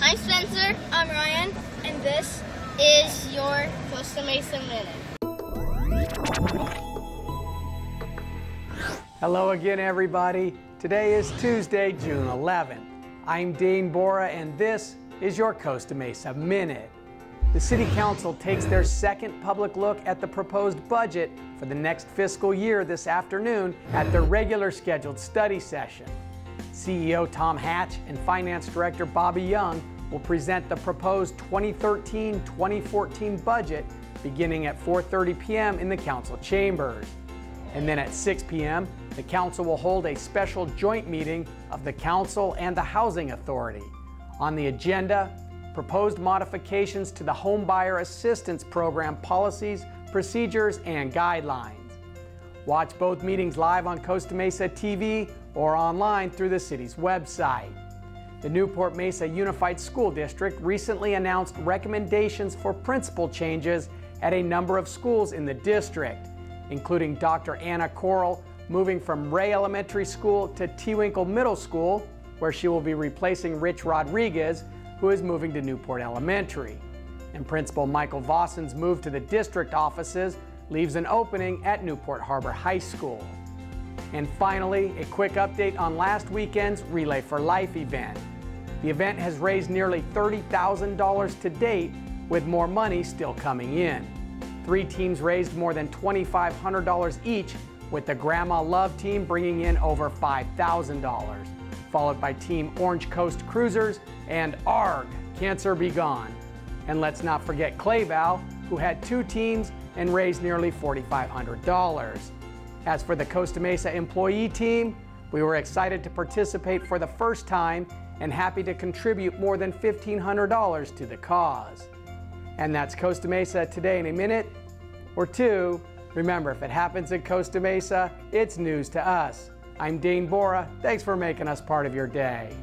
Hi, Spencer. I'm Ryan, and this is your Costa Mesa Minute. Hello again, everybody. Today is Tuesday, June 11th. I'm Dane Bora, and this is your Costa Mesa Minute. The City Council takes their second public look at the proposed budget for the next fiscal year this afternoon at their regular scheduled study session. CEO Tom Hatch and Finance Director Bobby Young will present the proposed 2013-2014 budget beginning at 4:30 p.m. in the council chambers. And then at 6 p.m., the council will hold a special joint meeting of the council and the housing authority. On the agenda, proposed modifications to the home buyer assistance program policies, procedures, and guidelines. Watch both meetings live on Costa Mesa TV or online through the city's website. The Newport Mesa Unified School District recently announced recommendations for principal changes at a number of schools in the district, including Dr. Anna Coral moving from Rea Elementary School to TeWinkle Middle School, where she will be replacing Rich Rodriguez, who is moving to Newport Elementary. And Principal Michael Vossen's move to the district offices leaves an opening at Newport Harbor High School. And finally, a quick update on last weekend's Relay for Life event. The event has raised nearly $30,000 to date, with more money still coming in. Three teams raised more than $2,500 each, with the Grandma Love team bringing in over $5,000, followed by Team Orange Coast Cruisers and ARG, Cancer Be Gone. And let's not forget Clayval, who had two teams and raised nearly $4,500. As for the Costa Mesa employee team, we were excited to participate for the first time and happy to contribute more than $1,500 to the cause. And that's Costa Mesa Today in a Minute or two. Remember, if it happens in Costa Mesa, it's news to us. I'm Dane Bora. Thanks for making us part of your day.